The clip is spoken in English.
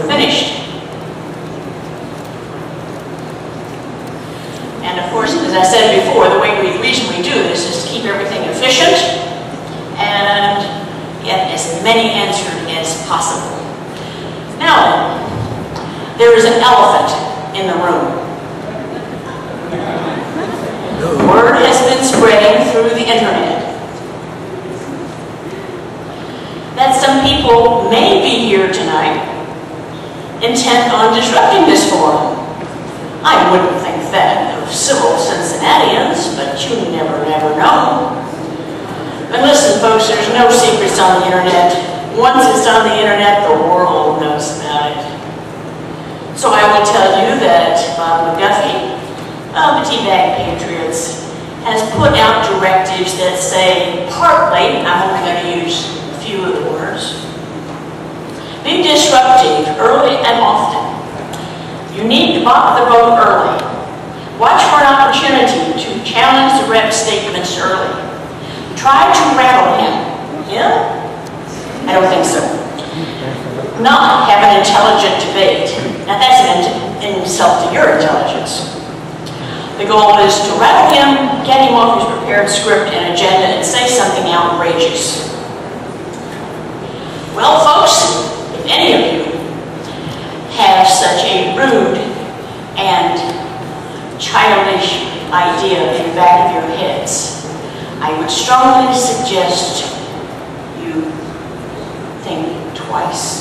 finished. And of course, as I said before, the way we, reason we do this is to keep everything efficient and get as many answered as possible. Now, there is an elephant in the room. Word has been spreading through the internet that some people may be here tonight intent on disrupting this forum. I wouldn't think that of civil Cincinnatians, but you never, never know. But listen, folks, there's no secrets on the internet. Once it's on the internet, the world knows about it. So I will tell you that Bob McGuffey of the Teabag Patriots has put out directives that say partly, I'm only going to use a few of the words. Be disruptive early and often. You need to block the vote early. Watch for an opportunity to challenge the rep's statements early. Try to rattle him. Yeah? I don't think so. Not have an intelligent debate. Now that's an insult to your intelligence. The goal is to rattle him, get him off his prepared script and agenda, and say something outrageous. Well, folks, if any of you have such a rude and childish idea in the back of your heads, I would strongly suggest you think twice.